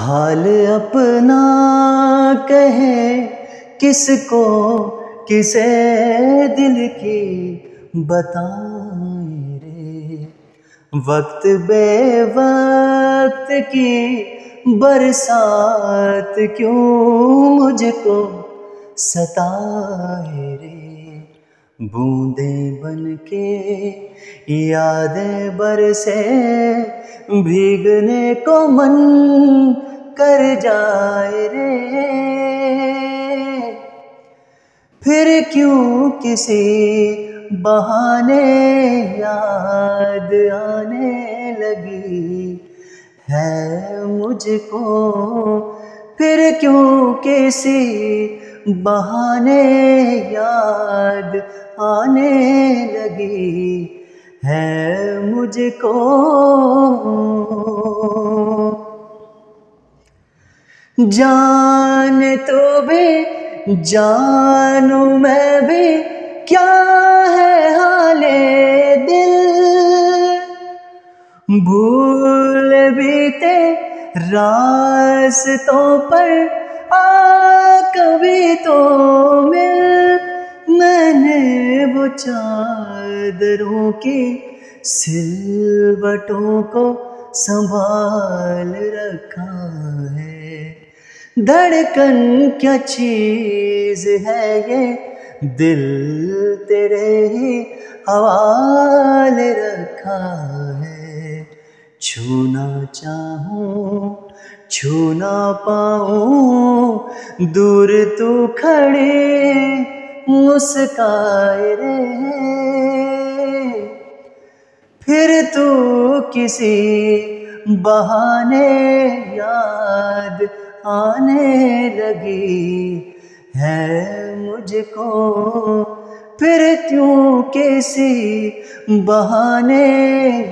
हाल अपना कहे किसको, किसे दिल की बताए रे? वक्त बे वक्त की बरसात क्यों मुझको सताए रे? बूंदे बन के यादें बरसे, भीगने को मन कर जाए रे। फिर क्यों किसी बहाने याद आने लगी? है मुझको फिर क्यों किसी बहाने याद आने लगी? है मुझको जान तो भी, जानू मैं भी, क्या है हाले दिल? भूल बीते रास्तों पर, आ कभी तो मिल मैंने वो चादरों की सिलवटों को संभाल रखा है। धड़कन क्या चीज़ है ये? दिल तेरे ही हवाले रखा है। छूना चाहूँ छू ना पाऊँ, दूर तू खड़े मुस्काए रे फिर तू किसी बहाने आने लगी है मुझको। फिर क्यों किसी बहाने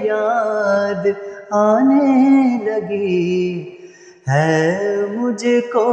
याद आने लगी है मुझको?